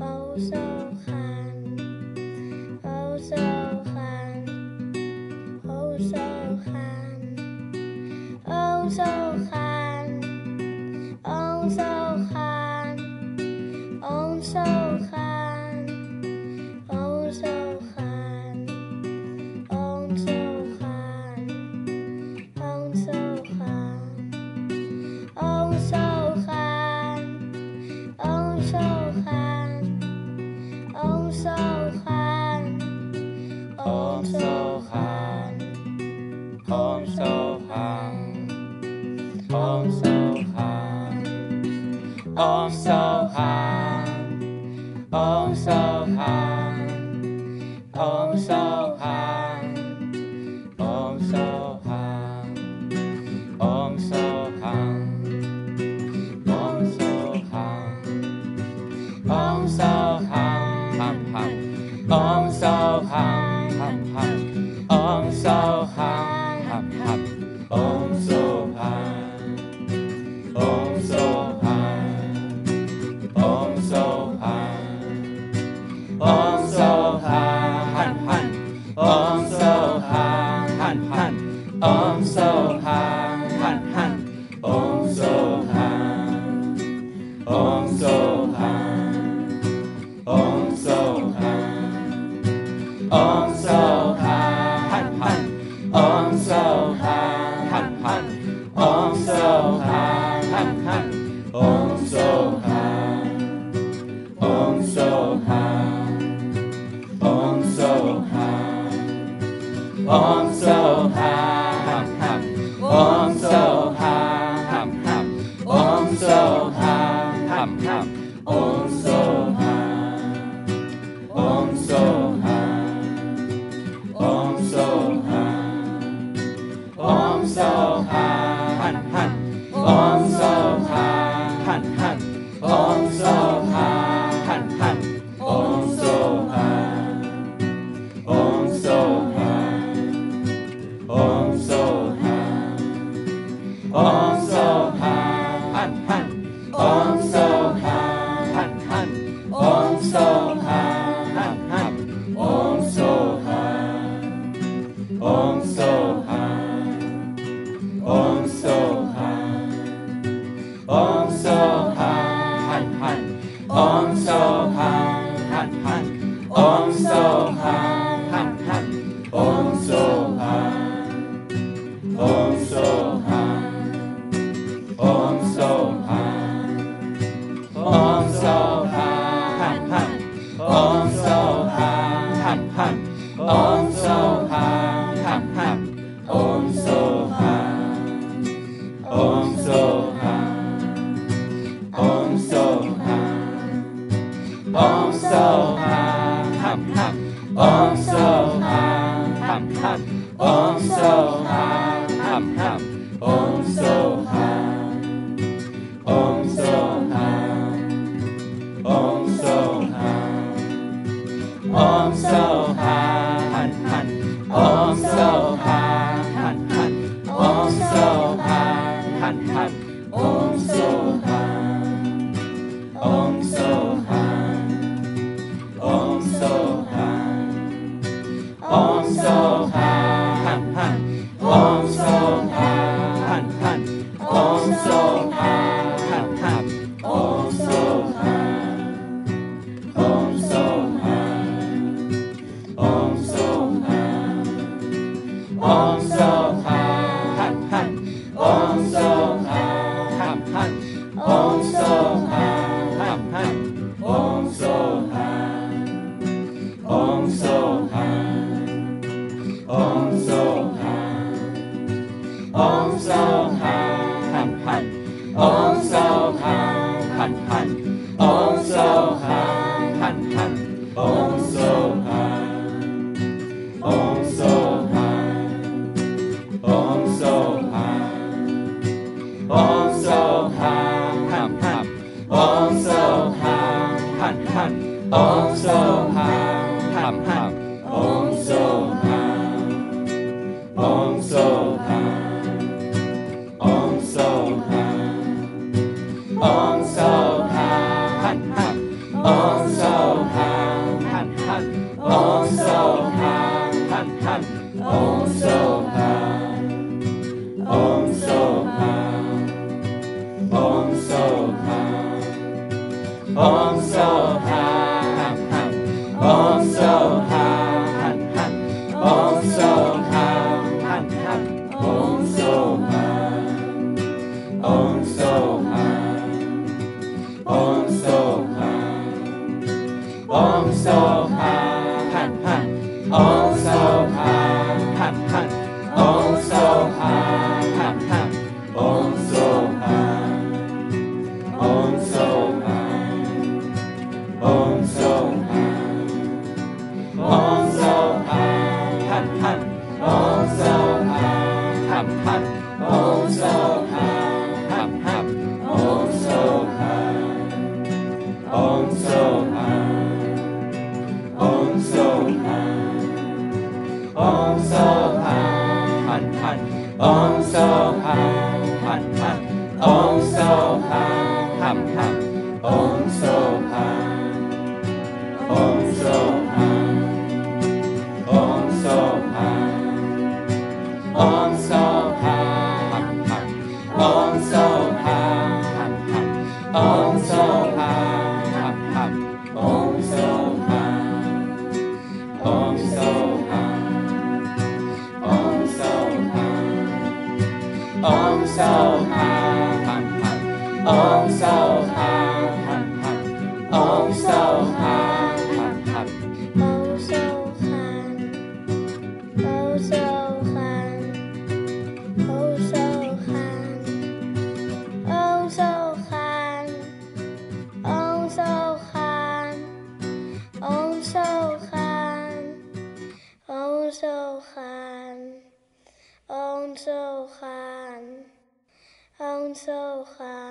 oh so fun, oh so fun, oh so fun, oh so fun, oh I'm so high. I'm so Om so high, han han. Om so high, han han. Om so high. Om so high. Om so high. Om so on so high. Sok Han Han Han Om Sok Han Han Han Om Sok Han Han Han Om Sok Han Om Sok Han Om Sok Han Om Sok Han Han Han Om Sok Han Han Han Om Sok Han Han Han Om Sok Han Om Sok hum hum. Om so hum. Om so hum. Om so hum. Om so hum hum. Om so hum hum. Om so hum hum. Om so hum. Om so 含行，往數行，往數行，往數行，往數行，往數行，往數行，往數行，往數行，往數行，往數行。Oh. Om Sao Ha Han Han Om Sao Ha Han Om Sao Ha Han Om Sao so high.